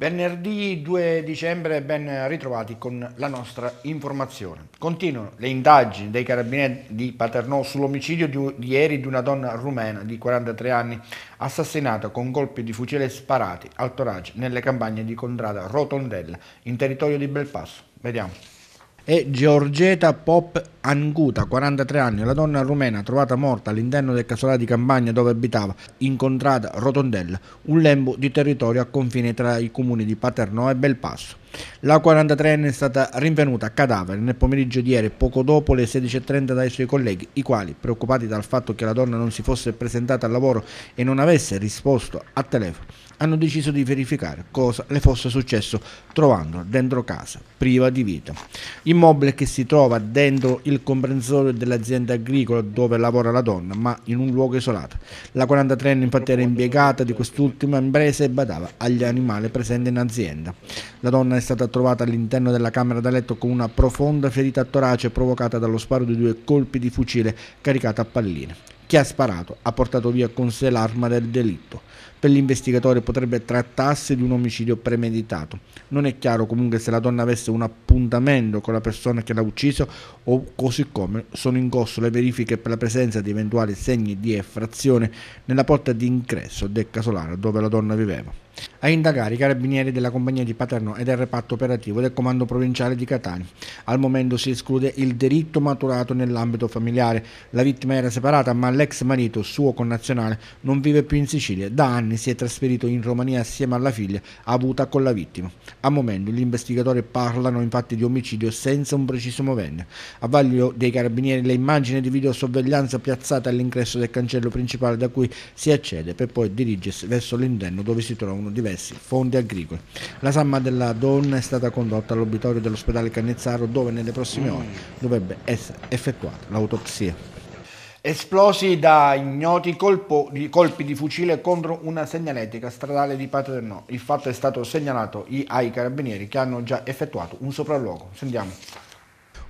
Venerdì 2 dicembre ben ritrovati con la nostra informazione. Continuano le indagini dei carabinieri di Paternò sull'omicidio di, di ieri di una donna rumena di 43 anni assassinata con colpi di fucile sparati al torace nelle campagne di Contrada Rotondella in territorio di Belpasso. Vediamo e Georgeta Pop Anguta, 43 anni, la donna rumena trovata morta all'interno del casolare di campagna dove abitava, incontrata Rotondella, un lembo di territorio a confine tra i comuni di Paternò e Belpasso. La 43enne è stata rinvenuta cadavere nel pomeriggio di ieri, poco dopo le 16.30 dai suoi colleghi, i quali, preoccupati dal fatto che la donna non si fosse presentata al lavoro e non avesse risposto a telefono, hanno deciso di verificare cosa le fosse successo trovandolo dentro casa, priva di vita. Immobile che si trova dentro il comprensorio dell'azienda agricola dove lavora la donna, ma in un luogo isolato. La 43enne infatti era impiegata di quest'ultima impresa e badava agli animali presenti in azienda. La donna è stata trovata all'interno della camera da letto con una profonda ferita a torace provocata dallo sparo di due colpi di fucile caricata a palline. Chi ha sparato ha portato via con sé l'arma del delitto. Per l'investigatore potrebbe trattarsi di un omicidio premeditato. Non è chiaro comunque se la donna avesse un appuntamento con la persona che l'ha ucciso o così come sono in corso le verifiche per la presenza di eventuali segni di effrazione nella porta di ingresso del casolare dove la donna viveva. A indagare i carabinieri della compagnia di Paternò e del reparto operativo del comando provinciale di Catania. Al momento si esclude il delitto maturato nell'ambito familiare. La vittima era separata, ma l'ex marito, suo connazionale, non vive più in Sicilia. Da anni si è trasferito in Romania assieme alla figlia avuta con la vittima. A momento gli investigatori parlano infatti di omicidio senza un preciso movente. A vaglio dei carabinieri le immagini di videosorveglianza piazzate all'ingresso del cancello principale da cui si accede per poi dirigersi verso l'interno dove si trovano diversi fondi agricoli. La samma della donna è stata condotta all'obitorio dell'ospedale Cannizzaro dove nelle prossime ore dovrebbe essere effettuata l'autopsia. Esplosi da ignoti di, colpi di fucile contro una segnaletica stradale di Paternò. Il fatto è stato segnalato ai carabinieri che hanno già effettuato un sopralluogo. Sentiamo.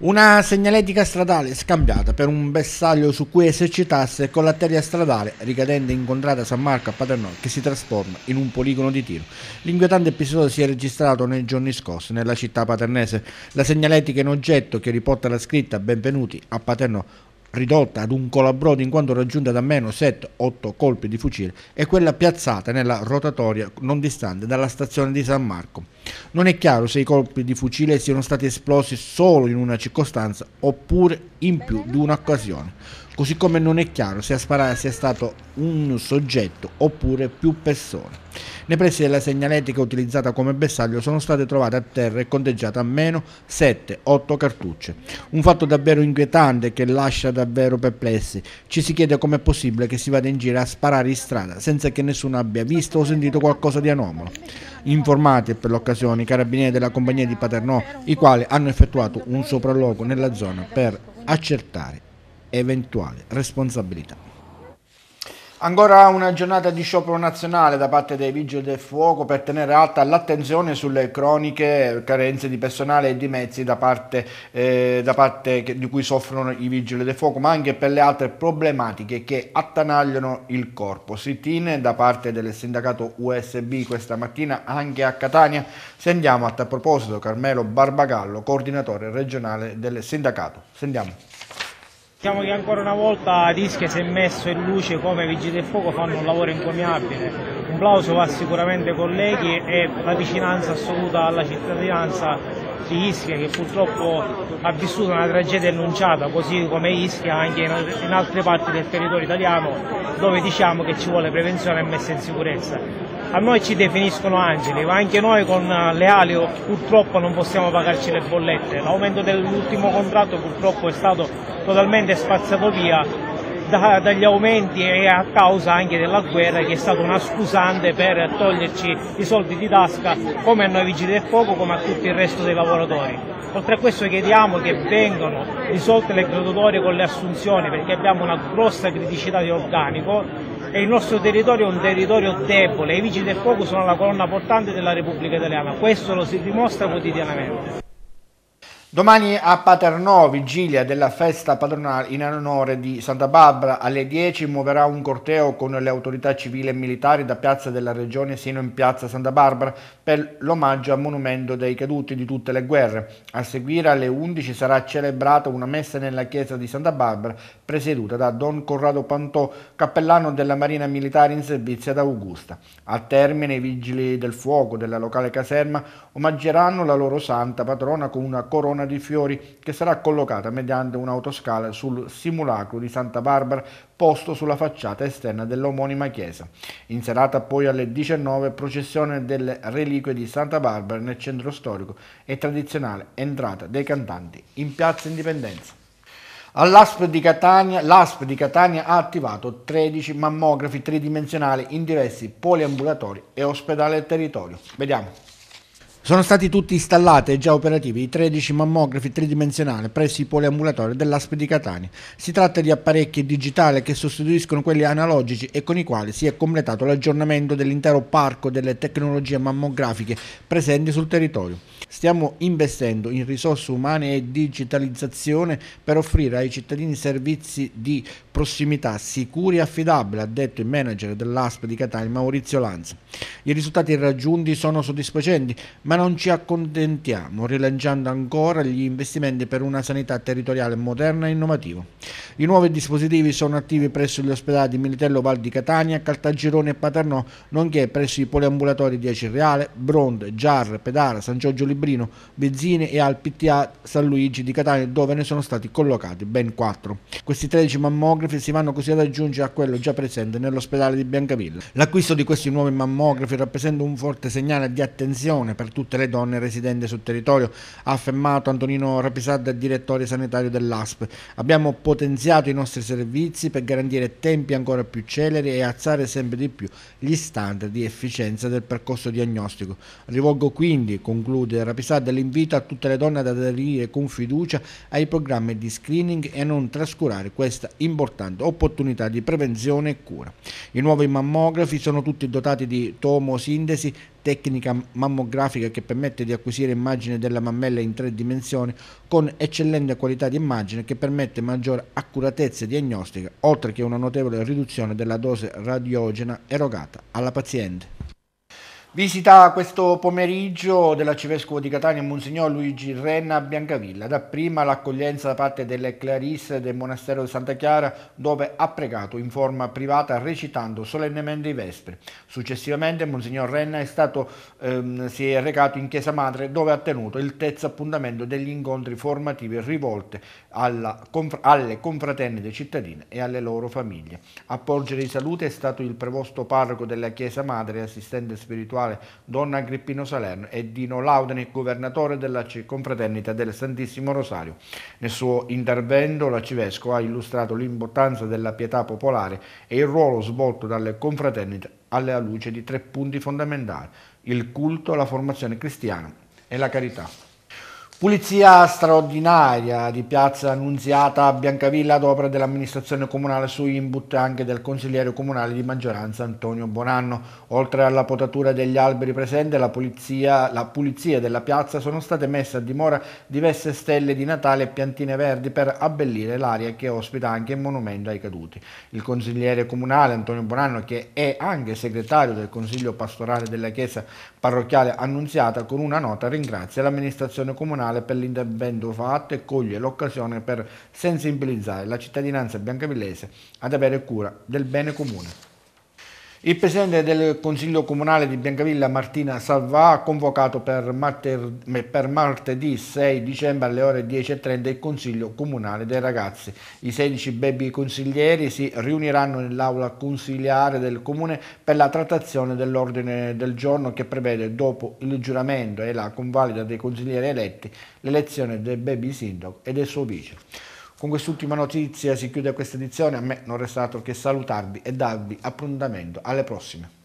Una segnaletica stradale scambiata per un bersaglio su cui esercitarsi con l'arteria stradale ricadente in contrada San Marco a Paternò che si trasforma in un poligono di tiro. L'inquietante episodio si è registrato nei giorni scorsi nella città paternese. La segnaletica in oggetto che riporta la scritta Benvenuti a Paternò ridotta ad un colabrodo in quanto raggiunta da meno 7-8 colpi di fucile, è quella piazzata nella rotatoria non distante dalla stazione di San Marco. Non è chiaro se i colpi di fucile siano stati esplosi solo in una circostanza oppure in più di un'occasione così come non è chiaro se a sparare sia stato un soggetto oppure più persone. Nei pressi della segnaletica utilizzata come bersaglio sono state trovate a terra e conteggiate a meno 7-8 cartucce. Un fatto davvero inquietante che lascia davvero perplessi. Ci si chiede com'è possibile che si vada in giro a sparare in strada senza che nessuno abbia visto o sentito qualcosa di anomalo. Informati per l'occasione i carabinieri della compagnia di Paternò, i quali hanno effettuato un sopralluogo nella zona per accertare eventuali responsabilità. Ancora una giornata di sciopero nazionale da parte dei vigili del fuoco per tenere alta l'attenzione sulle croniche carenze di personale e di mezzi da parte, eh, da parte che, di cui soffrono i vigili del fuoco, ma anche per le altre problematiche che attanagliano il corpo. Sit-in da parte del sindacato USB questa mattina anche a Catania. Sentiamo a tal proposito Carmelo Barbagallo, coordinatore regionale del sindacato. Sentiamo. Diciamo che ancora una volta Ischia si è messo in luce come Vigili del Fuoco fanno un lavoro incommiabile. Un plauso va sicuramente ai colleghi e la vicinanza assoluta alla cittadinanza di Ischia che purtroppo ha vissuto una tragedia annunciata, così come Ischia anche in altre parti del territorio italiano dove diciamo che ci vuole prevenzione e messa in sicurezza a noi ci definiscono angeli, ma anche noi con le ali purtroppo non possiamo pagarci le bollette. L'aumento dell'ultimo contratto purtroppo è stato totalmente spazzato via da, dagli aumenti e a causa anche della guerra che è stata una scusante per toglierci i soldi di tasca come a noi vigili del fuoco come a tutto il resto dei lavoratori. Oltre a questo chiediamo che vengano risolte le graduatorie con le assunzioni perché abbiamo una grossa criticità di organico e il nostro territorio è un territorio debole, i vigili del fuoco sono la colonna portante della Repubblica Italiana, questo lo si dimostra quotidianamente. Domani a Paternò, vigilia della festa patronale in onore di Santa Barbara, alle 10 muoverà un corteo con le autorità civili e militari da Piazza della Regione sino in Piazza Santa Barbara per l'omaggio al monumento dei caduti di tutte le guerre. A seguire alle 11 sarà celebrata una messa nella chiesa di Santa Barbara presieduta da Don Corrado Pantò, cappellano della Marina Militare in servizio ad Augusta. Al termine i vigili del fuoco della locale caserma omaggeranno la loro santa patrona con una corona corona di fiori che sarà collocata mediante un'autoscala sul simulacro di Santa Barbara posto sulla facciata esterna dell'omonima chiesa. In serata poi alle 19 processione delle reliquie di Santa Barbara nel centro storico e tradizionale entrata dei cantanti in piazza Indipendenza. All'ASP di, Catania, l'ASP di Catania ha attivato 13 mammografi tridimensionali in diversi poliambulatori e ospedali del territorio. Vediamo. Sono stati tutti installati e già operativi i 13 mammografi tridimensionali presso i poliambulatori dell'ASP di Catania. Si tratta di apparecchi digitali che sostituiscono quelli analogici e con i quali si è completato l'aggiornamento dell'intero parco delle tecnologie mammografiche presenti sul territorio. Stiamo investendo in risorse umane e digitalizzazione per offrire ai cittadini servizi di prossimità sicuri e affidabili, ha detto il manager dell'ASP di Catania Maurizio Lanza. I risultati raggiunti sono soddisfacenti, ma non ci accontentiamo, rilanciando ancora gli investimenti per una sanità territoriale moderna e innovativa. I nuovi dispositivi sono attivi presso gli ospedali di Militello Val di Catania, Caltagirone e Paternò, nonché presso i poliambulatori di Acireale, Bronde, Giarre, Pedara, San Giorgio Librino, Bezzine e al PTA San Luigi di Catania, dove ne sono stati collocati ben quattro. Questi 13 mammografi si vanno così ad aggiungere a quello già presente nell'ospedale di Biancavilla. L'acquisto di questi nuovi mammografi rappresenta un forte segnale di attenzione per tutte le donne residenti sul territorio, ha affermato Antonino Rapisad, direttore sanitario dell'ASP. Abbiamo potenziato i nostri servizi per garantire tempi ancora più celeri e alzare sempre di più gli standard di efficienza del percorso diagnostico. Rivolgo quindi, conclude Rapisad, l'invito a tutte le donne ad aderire con fiducia ai programmi di screening e a non trascurare questa importante opportunità di prevenzione e cura. I nuovi mammografi sono tutti dotati di tomosintesi tecnica mammografica che permette di acquisire immagini della mammella in tre dimensioni con eccellente qualità di immagine che permette maggiore accuratezza diagnostica, oltre che una notevole riduzione della dose radiogena erogata alla paziente. Visita questo pomeriggio dell'Arcivescovo di Catania Monsignor Luigi Renna a Biancavilla, dapprima l'accoglienza da parte delle Clarisse del Monastero di Santa Chiara dove ha pregato in forma privata recitando solennemente i Vespri. Successivamente Monsignor Renna è stato, ehm, si è recato in Chiesa Madre dove ha tenuto il terzo appuntamento degli incontri formativi rivolte alla, alle confraternite cittadine e alle loro famiglie. A porgere i saluti è stato il prevosto parroco della Chiesa Madre e assistente spirituale spirituale Donna Agrippino Salerno e Dino Laudani, governatore della confraternita del Santissimo Rosario. Nel suo intervento l'arcivescovo ha illustrato l'importanza della pietà popolare e il ruolo svolto dalle confraternite alla luce di tre punti fondamentali, il culto, la formazione cristiana e la carità. Pulizia straordinaria di piazza Annunziata a Biancavilla ad opera dell'amministrazione comunale su input anche del consigliere comunale di maggioranza Antonio Bonanno. Oltre alla potatura degli alberi presenti la pulizia, la pulizia della piazza sono state messe a dimora diverse stelle di Natale e piantine verdi per abbellire l'area che ospita anche il monumento ai caduti. Il consigliere comunale Antonio Bonanno, che è anche segretario del consiglio pastorale della chiesa parrocchiale Annunziata, con una nota ringrazia l'amministrazione comunale per l'intervento fatto e coglie l'occasione per sensibilizzare la cittadinanza biancavillese ad avere cura del bene comune. Il presidente del Consiglio Comunale di Biancavilla, Martina Salvà, ha convocato per, per, martedì 6 dicembre alle ore 10.30 il Consiglio Comunale dei Ragazzi. I 16 baby consiglieri si riuniranno nell'aula consigliare del Comune per la trattazione dell'ordine del giorno che prevede, dopo il giuramento e la convalida dei consiglieri eletti, l'elezione del baby sindaco e del suo vice. Con quest'ultima notizia si chiude questa edizione, a me non resta altro che salutarvi e darvi appuntamento alle prossime.